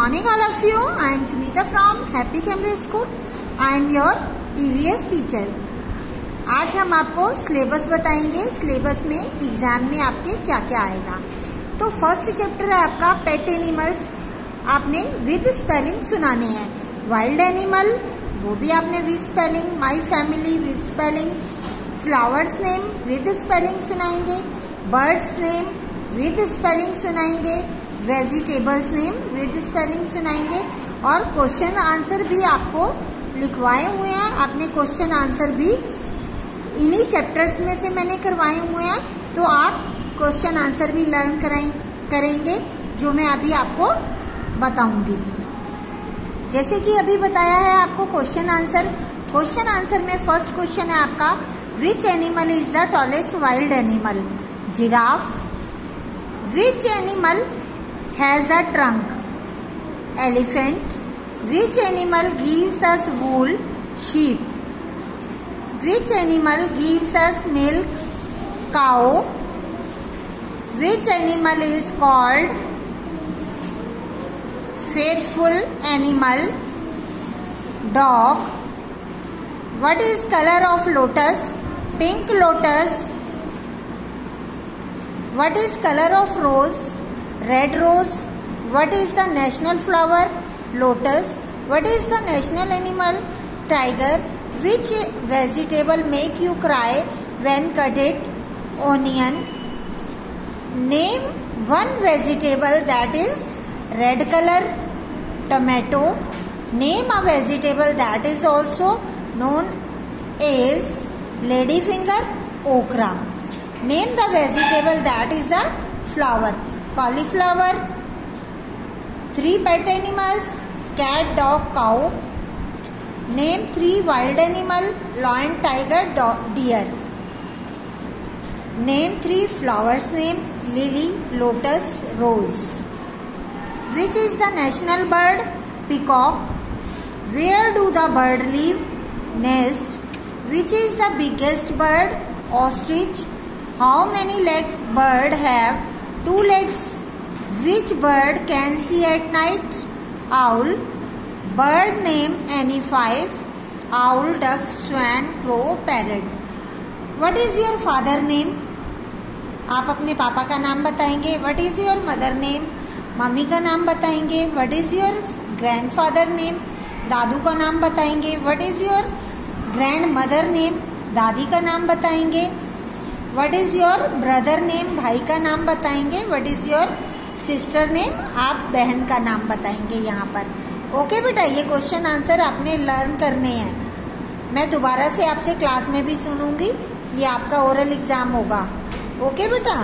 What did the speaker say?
morning, all of you. I am Sunita from Happy Cambridge School. I am your EVS teacher. आज हम आपको syllabus बताएँगे. Syllabus में exam में आपके क्या क्या आएगा. तो फ़र्स्ट चैप्टर है आपका पेट एनिमल्स आपने विद स्पेलिंग सुनाने हैं. वाइल्ड एनिमल वो भी आपने with spelling my family with spelling flowers name with spelling सुनाएँगे. Birds name with spelling सुनाएँगे. वेजिटेबल्स नेम, विद स्पेलिंग सुनाएँगे। और क्वेश्चन आंसर भी आपको लिखवाए हुए हैं। आपने क्वेश्चन आंसर भी इन्हीं चैप्टर्स में से मैंने करवाए हुए हैं। तो आप क्वेश्चन आंसर भी लर्न कराएँ, करेंगे, जो मैं अभी आपको बताऊँगी। जैसे कि अभी बताया है आपको क्वेश्चन आंसर। क्वेश्चन आंसर में फ़र्स्ट क्वेश्चन है आपका which animal is the tallest wild animal giraffe. Which animal has a trunk. Elephant. Which animal gives us wool? Sheep. Which animal gives us milk? Cow. Which animal is called faithful animal? Dog. What is color of lotus? Pink lotus. What is color of rose? Red rose what is the national flower? Lotus what is the national animal? Tiger which vegetable make you cry when cut it? Onion. Name one vegetable that is red color tomato. Name a vegetable that is also known as ladyfinger okra. Name the vegetable that is a flower cauliflower, three pet animals, cat, dog, cow. Name three wild animal, lion, tiger, deer. Name three flowers name, lily, lotus, rose. Which is the national bird? Peacock. Where do the bird live? Nest. Which is the biggest bird? Ostrich. How many leg bird have? Two legs. Which bird can see at night? Owl. Bird name any five. Owl, duck, swan, crow, parrot. What is your father name? आप अपने पापा का नाम बताएँगे what is your mother name mummy का नाम बताएँगे what is your grandfather name दादू का नाम बताएँगे what is your grandmother name दादी का नाम बताएँगे what is your brother name भाई का नाम बताएँगे what is your sister name आप बहन का नाम बताएँगे यहाँ पर। ओके बेटा, ये क्वेश्चन आंसर आपने लर्न करने हैं। मैं दोबारा से आपसे क्लास में भी सुनूँगी। ये आपका ओरल एग्ज़ाम होगा। ओके बेटा?